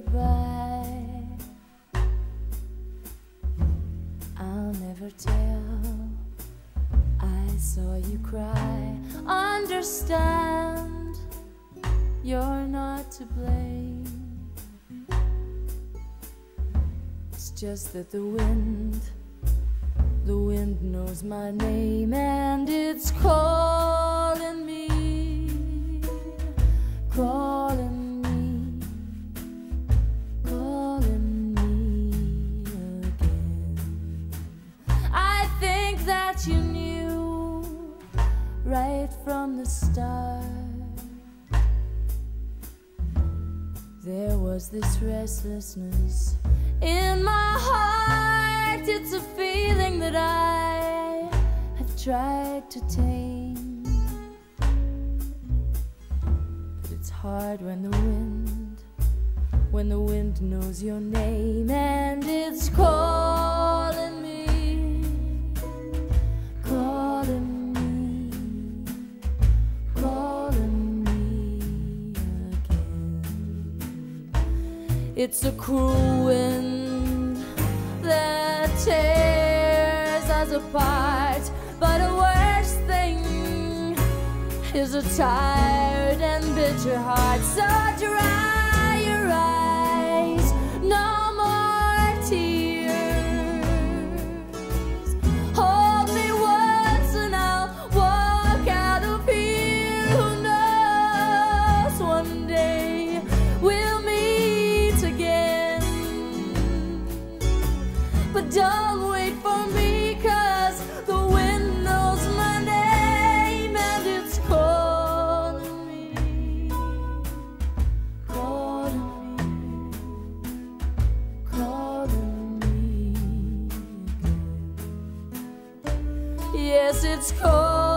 goodbye. I'll never tell. I saw you cry. Understand, you're not to blame. It's just that the wind, the wind knows my name and it's calling me, you knew right from the start. There was this restlessness in my heart. It's a feeling that I have tried to tame. But it's hard when the wind, when the wind knows your name and it's calling It's a cruel wind that tears us apart, but a worse thing is a tired and bitter heart. So dry guess it's cold.